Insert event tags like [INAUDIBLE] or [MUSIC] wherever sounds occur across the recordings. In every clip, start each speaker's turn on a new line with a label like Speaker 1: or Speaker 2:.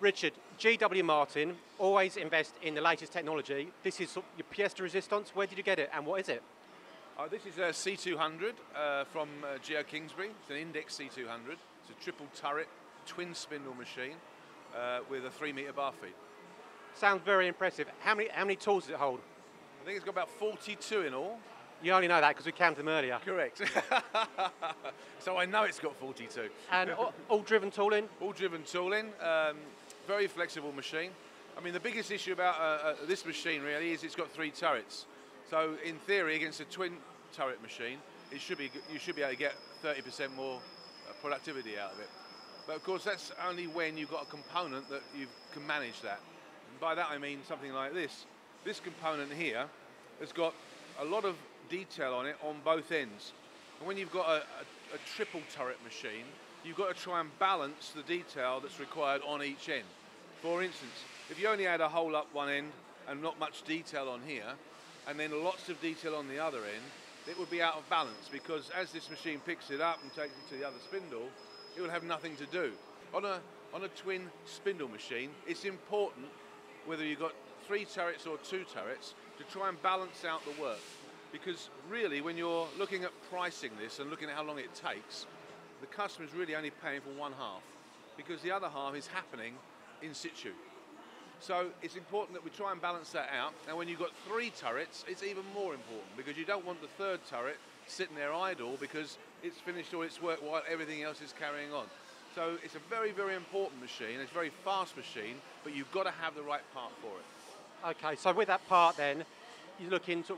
Speaker 1: Richard, GW Martin always invest in the latest technology. This is your pièce de resistance. Where did you get it and what is it?
Speaker 2: Uh, this is a C200 uh, from uh, Geo Kingsbury. It's an Index C200. It's a triple turret, twin spindle machine uh, with a three metre bar feed.
Speaker 1: Sounds very impressive. How many, how many tools does it hold?
Speaker 2: I think it's got about 42 in all.
Speaker 1: You only know that because we counted them earlier.
Speaker 2: Correct. [LAUGHS] so I know it's got 42.
Speaker 1: And all, [LAUGHS] all driven tooling?
Speaker 2: All driven tooling, um, very flexible machine. I mean, the biggest issue about uh, uh, this machine really is it's got three turrets. So in theory, against a twin turret machine, it should be you should be able to get 30% more uh, productivity out of it. But of course, that's only when you've got a component that you can manage that. And by that I mean something like this. This component here has got a lot of detail on it on both ends. And when you've got a, a, a triple turret machine, you've got to try and balance the detail that's required on each end. For instance, if you only had a hole up one end and not much detail on here, and then lots of detail on the other end, it would be out of balance because as this machine picks it up and takes it to the other spindle, it will have nothing to do. On a, on a twin spindle machine, it's important whether you've got three turrets or two turrets to try and balance out the work. Because really, when you're looking at pricing this and looking at how long it takes, the customer is really only paying for one half because the other half is happening in situ. So it's important that we try and balance that out. And when you've got three turrets, it's even more important because you don't want the third turret sitting there idle because it's finished all its work while everything else is carrying on. So it's a very, very important machine. It's a very fast machine, but you've got to have the right part for it.
Speaker 1: Okay, so with that part then, you look into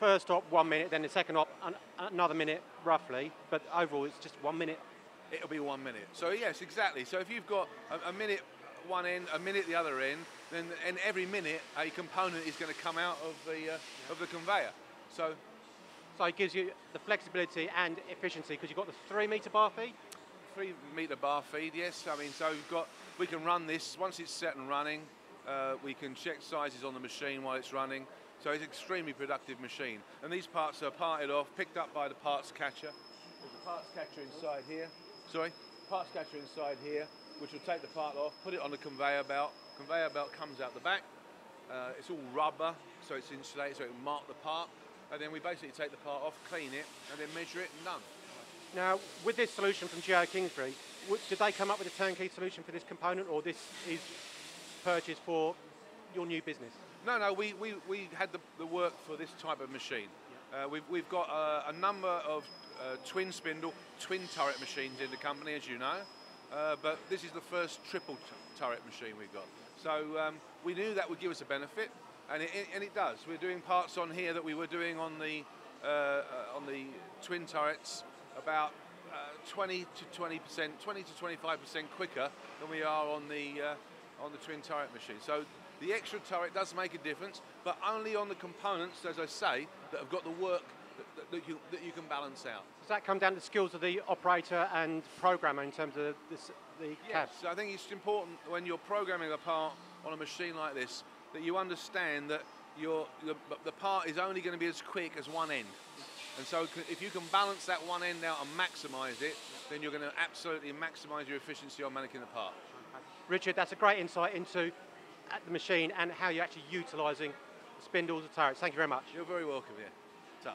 Speaker 1: first op one minute, then the second op an- another minute roughly, but overall it's just one minute.
Speaker 2: It'll be one minute. So yes, exactly. So if you've got a, a minute one end, a minute the other end, then and every minute a component is going to come out of the uh, of the conveyor. So
Speaker 1: So it gives you the flexibility and efficiency because you've got the three meter bar feed.
Speaker 2: three meter bar feed, yes. I mean, so we've got we can run this once it's set and running. Uh, we can check sizes on the machine while it's running. So it's an extremely productive machine. And these parts are parted off, picked up by the parts catcher. There's a parts catcher inside here. Sorry, parts catcher inside here, which will take the part off, put it on the conveyor belt. Conveyor belt comes out the back. Uh, it's all rubber, so it's insulated, so it will mark the part. And then we basically take the part off, clean it, and then measure it and done.
Speaker 1: Now, with this solution from Geo Kingsbury, did they come up with a turnkey solution for this component, or this is purchased for your new business?
Speaker 2: No, no, we, we, we had the, the work for this type of machine. Uh, we've, we've got uh, a number of uh, twin spindle, twin turret machines in the company, as you know, uh, but this is the first triple turret machine we've got. So um, we knew that would give us a benefit, and it, and it does. We're doing parts on here that we were doing on the, uh, on the twin turrets about uh, 20 to 20 percent, 20 to 25 percent quicker than we are on the uh, on the twin turret machine. So the extra turret does make a difference, but only on the components, as I say, that have got the work that, that, you, that you can balance out.
Speaker 1: Does that come down to the skills of the operator and programmer in terms of this, the cab?
Speaker 2: Yes, I think it's important when you're programming a part on a machine like this that you understand that your, the, the part is only going to be as quick as one end. And so if you can balance that one end out and maximise it, then you're going to absolutely maximise your efficiency on making the part.
Speaker 1: Richard, that's a great insight into uh, the machine and how you're actually utilising spindles and turrets. Thank you very much.
Speaker 2: You're very welcome here. Ta.